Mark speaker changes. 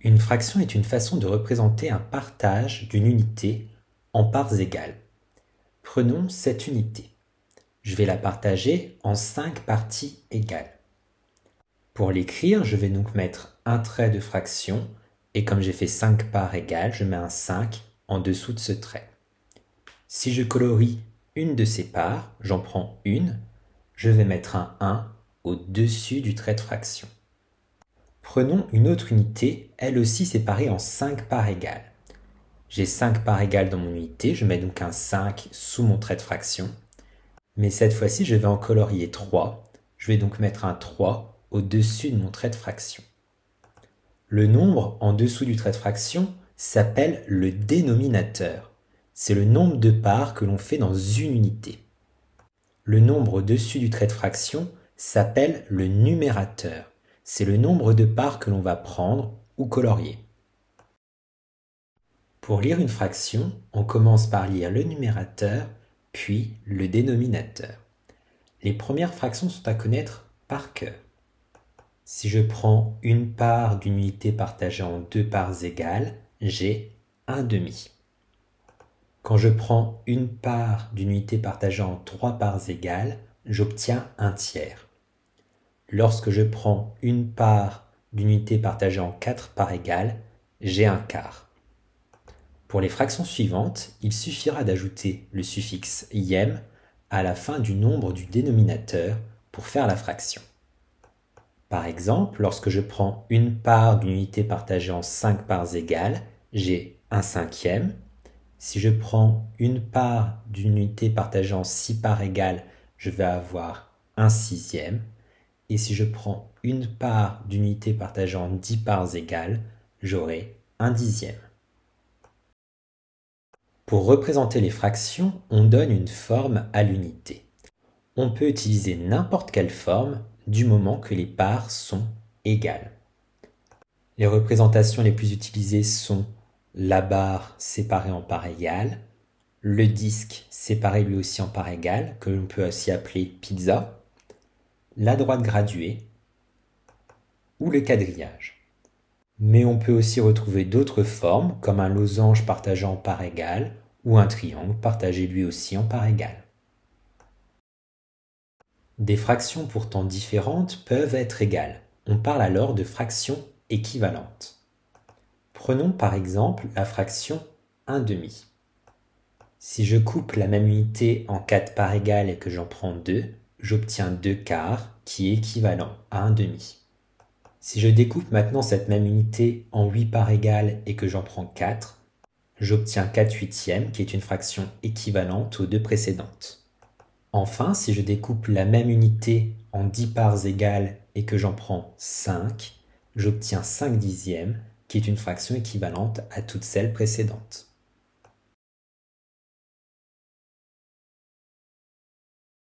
Speaker 1: Une fraction est une façon de représenter un partage d'une unité en parts égales. Prenons cette unité. Je vais la partager en cinq parties égales. Pour l'écrire, je vais donc mettre un trait de fraction et comme j'ai fait cinq parts égales, je mets un 5 en dessous de ce trait. Si je colorie une de ces parts, j'en prends une, je vais mettre un 1 au-dessus du trait de fraction. Prenons une autre unité, elle aussi séparée en 5 parts égales. J'ai 5 parts égales dans mon unité, je mets donc un 5 sous mon trait de fraction. Mais cette fois-ci, je vais en colorier 3. Je vais donc mettre un 3 au-dessus de mon trait de fraction. Le nombre en dessous du trait de fraction s'appelle le dénominateur. C'est le nombre de parts que l'on fait dans une unité. Le nombre au-dessus du trait de fraction s'appelle le numérateur. C'est le nombre de parts que l'on va prendre ou colorier. Pour lire une fraction, on commence par lire le numérateur, puis le dénominateur. Les premières fractions sont à connaître par cœur. Si je prends une part d'une unité partagée en deux parts égales, j'ai un demi. Quand je prends une part d'une unité partagée en trois parts égales, j'obtiens un tiers. Lorsque je prends une part d'une unité partagée en quatre parts égales, j'ai un quart. Pour les fractions suivantes, il suffira d'ajouter le suffixe yem à la fin du nombre du dénominateur pour faire la fraction. Par exemple, lorsque je prends une part d'une unité partagée en 5 parts égales, j'ai un cinquième. Si je prends une part d'une unité partagée en 6 parts égales, je vais avoir un sixième. Et si je prends une part d'une unité partagée en 10 parts égales, j'aurai un dixième. Pour représenter les fractions, on donne une forme à l'unité. On peut utiliser n'importe quelle forme du moment que les parts sont égales. Les représentations les plus utilisées sont la barre séparée en parts égales, le disque séparé lui aussi en parts égales, que l'on peut aussi appeler pizza, la droite graduée ou le quadrillage. Mais on peut aussi retrouver d'autres formes comme un losange partagé en parts égales ou un triangle partagé lui aussi en parts égales. Des fractions pourtant différentes peuvent être égales. On parle alors de fractions équivalentes. Prenons par exemple la fraction 1 demi. Si je coupe la même unité en 4 parts égales et que j'en prends 2, j'obtiens 2 quarts qui est équivalent à 1 demi. Si je découpe maintenant cette même unité en 8 parts égales et que j'en prends 4, j'obtiens 4 huitièmes qui est une fraction équivalente aux deux précédentes. Enfin, si je découpe la même unité en 10 parts égales et que j'en prends 5, j'obtiens 5 dixièmes, qui est une fraction équivalente à toutes celles précédentes.